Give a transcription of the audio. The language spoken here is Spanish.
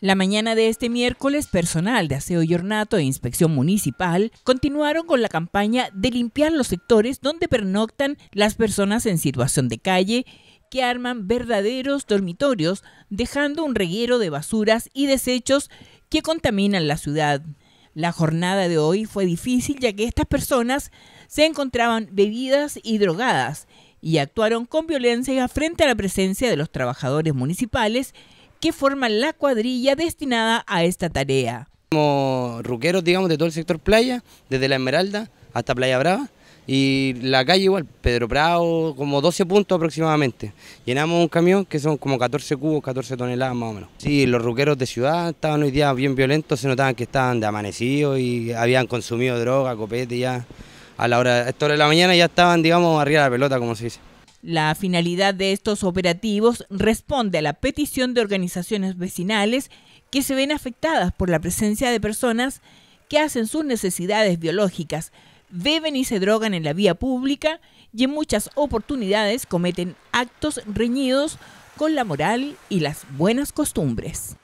La mañana de este miércoles, personal de aseo y ornato e inspección municipal continuaron con la campaña de limpiar los sectores donde pernoctan las personas en situación de calle que arman verdaderos dormitorios, dejando un reguero de basuras y desechos que contaminan la ciudad. La jornada de hoy fue difícil ya que estas personas se encontraban bebidas y drogadas y actuaron con violencia frente a la presencia de los trabajadores municipales que forman la cuadrilla destinada a esta tarea. Como ruqueros, digamos, de todo el sector playa, desde La Esmeralda hasta Playa Brava, y la calle igual, Pedro Prado, como 12 puntos aproximadamente. Llenamos un camión que son como 14 cubos, 14 toneladas más o menos. Sí, los ruqueros de ciudad estaban hoy día bien violentos, se notaban que estaban de amanecidos y habían consumido droga, copete ya. A la hora, a esta hora de la mañana ya estaban, digamos, arriba de la pelota, como se dice. La finalidad de estos operativos responde a la petición de organizaciones vecinales que se ven afectadas por la presencia de personas que hacen sus necesidades biológicas, beben y se drogan en la vía pública y en muchas oportunidades cometen actos reñidos con la moral y las buenas costumbres.